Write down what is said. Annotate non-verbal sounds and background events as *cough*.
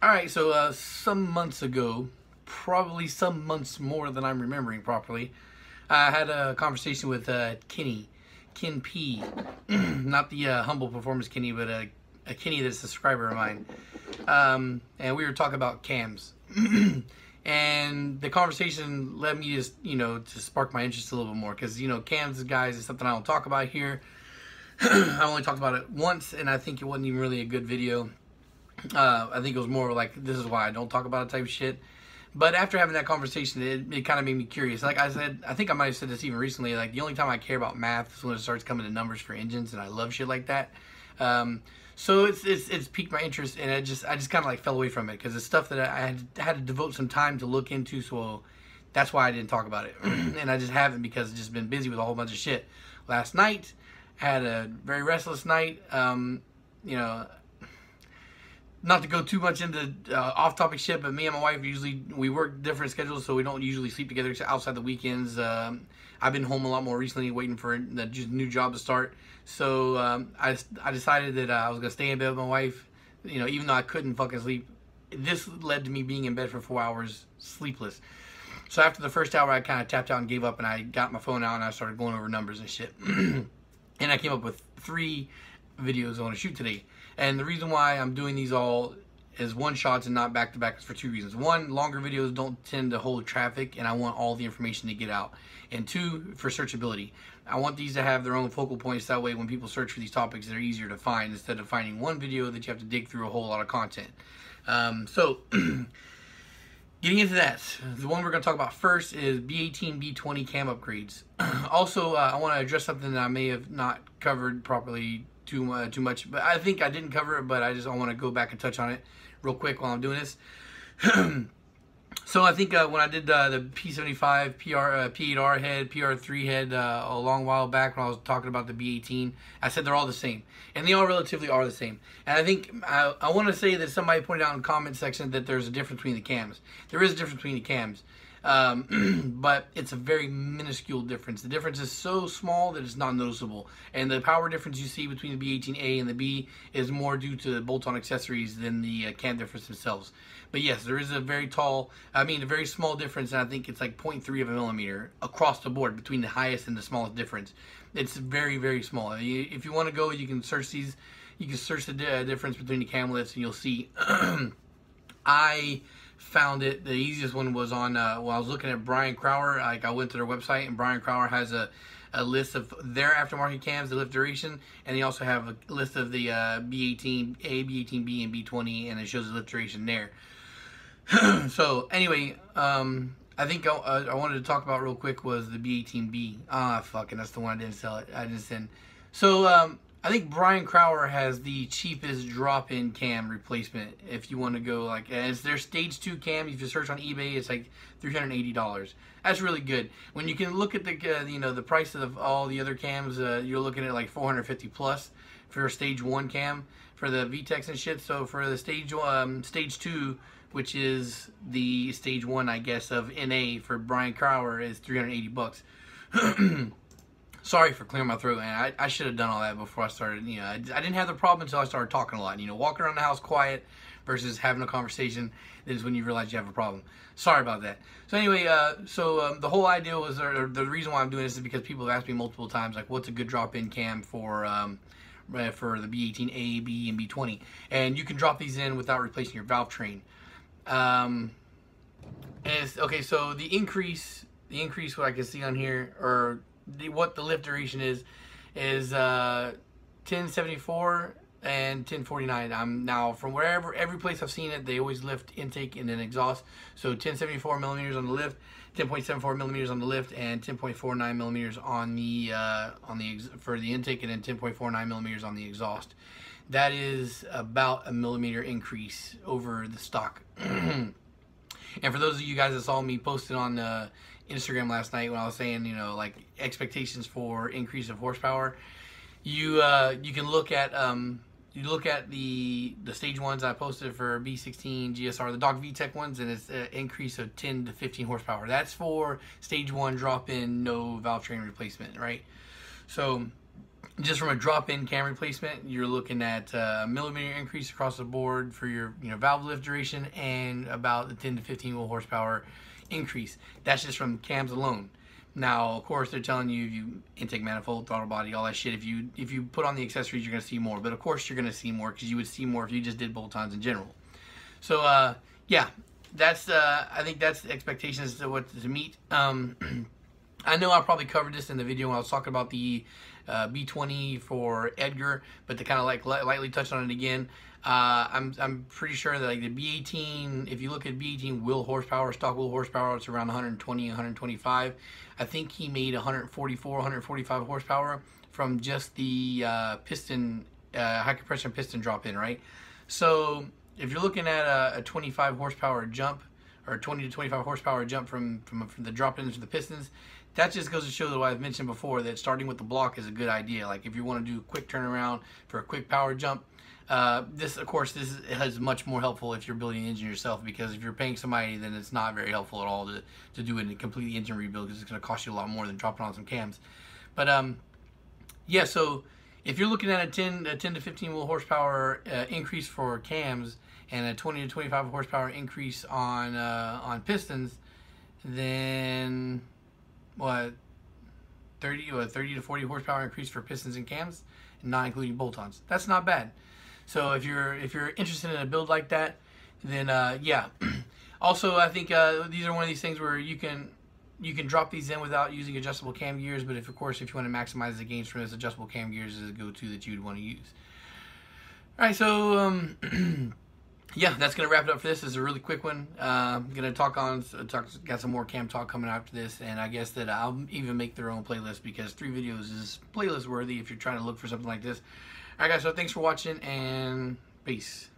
All right, so uh, some months ago, probably some months more than I'm remembering properly, I had a conversation with uh, Kenny, Ken P, *clears throat* not the uh, humble performance Kenny, but a, a Kenny that's a subscriber of mine, um, and we were talking about cams, *clears throat* and the conversation led me to you know to spark my interest a little bit more because you know cams, guys, is something I don't talk about here. *clears throat* I only talked about it once, and I think it wasn't even really a good video. Uh, I think it was more like this is why I don't talk about it type of shit. But after having that conversation, it, it kind of made me curious. Like I said, I think I might have said this even recently. Like the only time I care about math is when it starts coming to numbers for engines, and I love shit like that. Um, so it's, it's it's piqued my interest, and I just I just kind of like fell away from it because it's stuff that I had had to devote some time to look into. So that's why I didn't talk about it, *clears throat* and I just haven't because I've just been busy with a whole bunch of shit. Last night, I had a very restless night. Um, you know, not to go too much into uh, off-topic shit, but me and my wife usually we work different schedules, so we don't usually sleep together outside the weekends. Um, I've been home a lot more recently, waiting for the new job to start. So um, I I decided that uh, I was gonna stay in bed with my wife. You know, even though I couldn't fucking sleep, this led to me being in bed for four hours sleepless. So after the first hour, I kind of tapped out and gave up, and I got my phone out and I started going over numbers and shit. *clears throat* and I came up with three videos I want to shoot today. And the reason why I'm doing these all is one shots and not back to back is for two reasons. One, longer videos don't tend to hold traffic and I want all the information to get out. And two, for searchability. I want these to have their own focal points that way when people search for these topics they're easier to find instead of finding one video that you have to dig through a whole lot of content. Um, so, *clears throat* getting into that, the one we're going to talk about first is B18, B20 cam upgrades. *clears throat* also, uh, I want to address something that I may have not covered properly too uh, too much, but I think I didn't cover it. But I just I want to go back and touch on it real quick while I'm doing this. *clears throat* so I think uh, when I did uh, the P75 PR uh, P8R head PR3 head a long while back when I was talking about the B18, I said they're all the same, and they all relatively are the same. And I think I, I want to say that somebody pointed out in the comment section that there's a difference between the cams. There is a difference between the cams. Um, *clears throat* but it's a very minuscule difference. The difference is so small that it's not noticeable. And the power difference you see between the B18A and the B is more due to the bolt-on accessories than the uh, cam difference themselves. But yes, there is a very tall, I mean a very small difference, and I think it's like 0.3 of a millimeter across the board between the highest and the smallest difference. It's very, very small. If you want to go, you can search these, you can search the difference between the camlets and you'll see *clears throat* I found it. The easiest one was on uh, while I was looking at Brian Crower. Like I went to their website and Brian Crower has a, a list of their aftermarket cams, the lift duration, and they also have a list of the uh, B18A, B18B, and B20, and it shows the lift duration there. *clears throat* so anyway, um, I think I, I, wanted to talk about real quick was the B18B. Ah, fucking, that's the one I didn't sell it. I didn't send. So um, I think Brian Crower has the cheapest drop-in cam replacement. If you want to go like, as their stage two cam, if you search on eBay, it's like three hundred eighty dollars. That's really good. When you can look at the uh, you know the price of all the other cams, uh, you're looking at like four hundred fifty plus for a stage one cam for the VTECs and shit. So for the stage um, stage two, which is the stage one, I guess, of NA for Brian Crower is three hundred eighty bucks. *clears throat* sorry for clearing my throat, man. I, I should have done all that before I started. You know, I, I, didn't have the problem until I started talking a lot. You know, walking around the house quiet versus having a conversation is when you realize you have a problem. Sorry about that. So anyway, uh, so um, the whole idea was, or, the reason why I'm doing this is because people have asked me multiple times, like, what's a good drop-in cam for um, uh, for the B18A, B, and B20, and you can drop these in without replacing your valve train. Um, and okay, so the increase, the increase, what I can see on here, or the, what the lift duration is is uh, 1074 and 1049. I'm now from wherever every place I've seen it, they always lift intake and then exhaust. So 1074 millimeters on the lift, 10.74 millimeters on the lift, and 10.49 millimeters on the uh, on the for the intake, and then 10.49 millimeters on the exhaust. That is about a millimeter increase over the stock. *clears throat* and for those of you guys that saw me posted on uh, Instagram last night when I was saying, you know, like expectations for increase of horsepower. You uh, you can look at um, you look at the the stage ones I posted for B16 GSR, the Doc VTEC ones, and it's an increase of 10 to 15 horsepower. That's for stage one drop in, no valve train replacement, right? So just from a drop-in cam replacement, you're looking at a millimeter increase across the board for your you know valve lift duration and about the 10 to 15 wheel horsepower increase. That's just from cams alone. Now, of course, they're telling you if you intake manifold, throttle body, all that shit. If you if you put on the accessories, you're gonna see more. But of course, you're gonna see more because you would see more if you just did bolt-ons in general. So uh, yeah, that's uh, I think that's the expectations to what to meet. Um, *clears throat* I know I probably covered this in the video when I was talking about the uh, B20 for Edgar, but to kind of like lightly touch on it again, uh, I'm, I'm pretty sure that like the B18, if you look at B18 wheel horsepower, stock wheel horsepower, it's around 120, 125. I think he made 144, 145 horsepower from just the uh, piston, uh, high compression piston drop in, right? So if you're looking at a, a 25 horsepower jump, or 20 to 25 horsepower jump from, from, from the drop ins to the pistons, that just goes to show that what I've mentioned before that starting with the block is a good idea. Like if you want to do a quick turnaround for a quick power jump, uh, this of course this is much more helpful if you're building an engine yourself because if you're paying somebody then it's not very helpful at all to, to do a complete engine rebuild because it's going to cost you a lot more than dropping on some cams. But um, yeah, so if you're looking at a 10, a 10 to 15 wheel horsepower uh, increase for cams and a 20 to 25 horsepower increase on uh, on pistons, then what 30 what 30 to 40 horsepower increase for pistons and cams, and not including bolt-ons. That's not bad. So if you're if you're interested in a build like that, then uh, yeah. *clears throat* also, I think uh, these are one of these things where you can you can drop these in without using adjustable cam gears. But if of course if you want to maximize the gains from this, adjustable cam gears is a go-to that you'd want to use. All right, so um, *clears throat* yeah, that's gonna wrap it up for this. This is a really quick one. Uh, I'm gonna talk on talk got some more cam talk coming after this, and I guess that I'll even make their own playlist because three videos is playlist worthy if you're trying to look for something like this. All right, guys. So thanks for watching and peace.